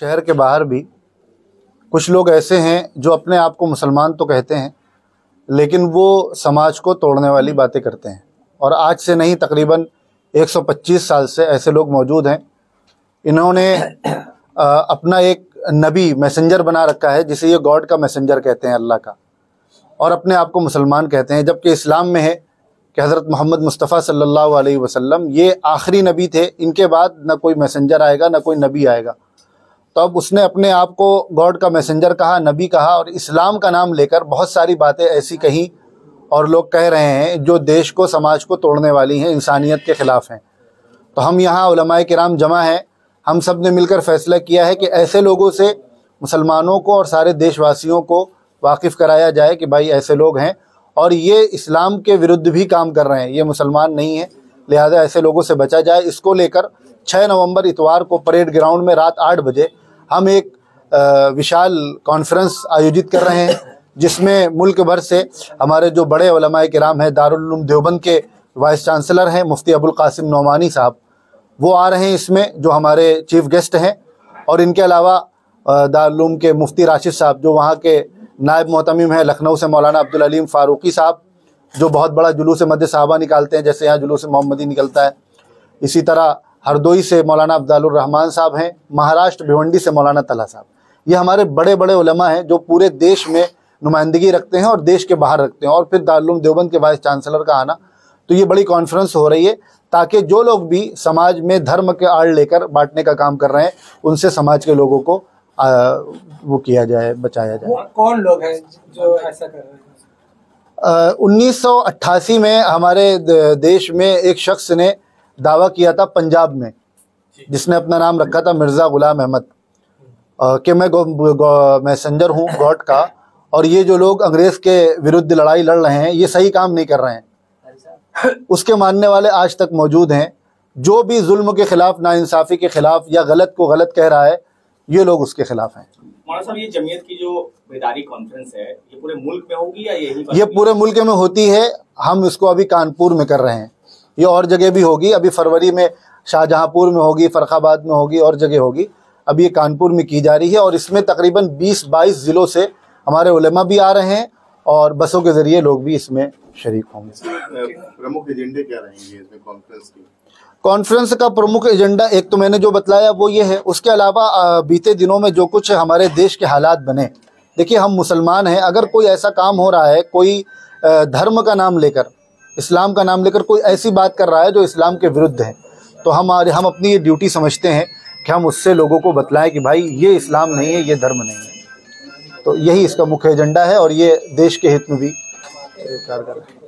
शहर के बाहर भी कुछ लोग ऐसे हैं जो अपने आप को मुसलमान तो कहते हैं, लेकिन वो समाज को तोड़ने वाली बातें करते हैं। और आज से नहीं, तकरीबन 125 साल से ऐसे लोग मौजूद हैं। इन्होंने अपना एक नबी, मैसेंजर बना रखा है, जिसे ये गॉड का मैसेंजर कहते हैं, अल्लाह का। और अपने आप को मुसलमान कहते हैं, जबकि इस्लाम में है कि हज़रत मोहम्मद मुस्तफ़ा सल्लल्लाहु अलैहि वसल्लम, ये आखिरी नबी थे। इनके बाद न कोई मैसेंजर आएगा, न कोई नबी आएगा। तो अब उसने अपने आप को गॉड का मैसेंजर कहा, नबी कहा और इस्लाम का नाम लेकर बहुत सारी बातें ऐसी कही और लोग कह रहे हैं, जो देश को, समाज को तोड़ने वाली हैं, इंसानियत के ख़िलाफ़ हैं। तो हम यहाँ किराम जमा हैं। हम सबने मिलकर फैसला किया है कि ऐसे लोगों से मुसलमानों को और सारे देशवासियों को वाकिफ़ कराया जाए कि भाई ऐसे लोग हैं और ये इस्लाम के विरुद्ध भी काम कर रहे हैं। ये मुसलमान नहीं है। लिहाजा ऐसे लोगों से बचा जाए। इसको लेकर 6 नवंबर इतवार को परेड ग्राउंड में रात आठ बजे हम एक विशाल कॉन्फ्रेंस आयोजित कर रहे हैं जिसमें मुल्क भर से हमारे जो बड़े उलमाए किराम हैं दारुल उलूम देवबंद के वाइस चांसलर हैं मुफ्ती अबुल कासिम नौमानी साहब वो आ रहे हैं इसमें जो हमारे चीफ गेस्ट हैं। और इनके अलावा अ, दारुल के मुफ्ती राशिद साहब जो वहाँ के नायब मोहतमिम हैं लखनऊ से मौलाना अब्दुल अलीम फ़ारूकी साहब जो बहुत बड़ा जुलूस मद साहबा निकालते हैं जैसे यहाँ जुलूस मोहम्मदी निकलता है। इसी तरह हरदोई से मौलाना अब्दालुर रहमान साहब हैं महाराष्ट्र भिवंडी से मौलाना तला साहब। ये हमारे बड़े बड़े उलमा हैं जो पूरे देश में नुमाइंदगी रखते हैं और देश के बाहर रखते हैं और फिर दारुल देवबंद के वाइस चांसलर का आना। तो ये बड़ी कॉन्फ्रेंस हो रही है ताकि जो लोग भी समाज में धर्म के आड़ लेकर बांटने का काम कर रहे हैं उनसे समाज के लोगों को आ, वो किया जाए बचाया जाए। कौन लोग हैं जो ऐसा कर रहे हैं? उन्नीस सौ अट्ठासी में हमारे देश में एक शख्स ने दावा किया था पंजाब में जिसने अपना नाम रखा था मिर्ज़ा गुलाम अहमद। कि मैं गो, गो, मैसेंजर हूँ गॉड का और ये जो लोग अंग्रेज़ के विरुद्ध लड़ाई लड़ रहे हैं ये सही काम नहीं कर रहे हैं। उसके मानने वाले आज तक मौजूद हैं। जो भी जुल्म के खिलाफ नाइंसाफ़ी के खिलाफ या गलत को गलत कह रहा है ये लोग उसके खिलाफ हैं। साहब, ये जमीयत की जो बेदारी कॉन्फ्रेंस है, ये पूरे मुल्क में होगी या यही ये पूरे मुल्क में होती है। हम इसको अभी कानपुर में कर रहे हैं। ये और जगह भी होगी। अभी फरवरी में शाहजहांपुर में होगी फरखाबाद में होगी, और जगह होगी। अभी ये कानपुर में की जा रही है और इसमें तकरीबन 20-22 ज़िलों से हमारे उलमा भी आ रहे हैं और बसों के ज़रिए लोग भी इसमें शरीक होंगे। प्रमुख एजेंडे क्या रहेंगे इसमें कॉन्फ्रेंस की? कॉन्फ्रेंस का प्रमुख एजेंडा एक तो मैंने जो बतलाया वो ये है उसके अलावा बीते दिनों में जो कुछ हमारे देश के हालात बने देखिए हम मुसलमान हैं अगर कोई ऐसा काम हो रहा है कोई धर्म का नाम लेकर इस्लाम का नाम लेकर कोई ऐसी बात कर रहा है जो इस्लाम के विरुद्ध है तो हम हम अपनी ये ड्यूटी समझते हैं कि हम उससे लोगों को बतलाएँ कि भाई ये इस्लाम नहीं है ये धर्म नहीं है। तो यही इसका मुख्य एजेंडा है और ये देश के हित में भी कार्य कर रहा है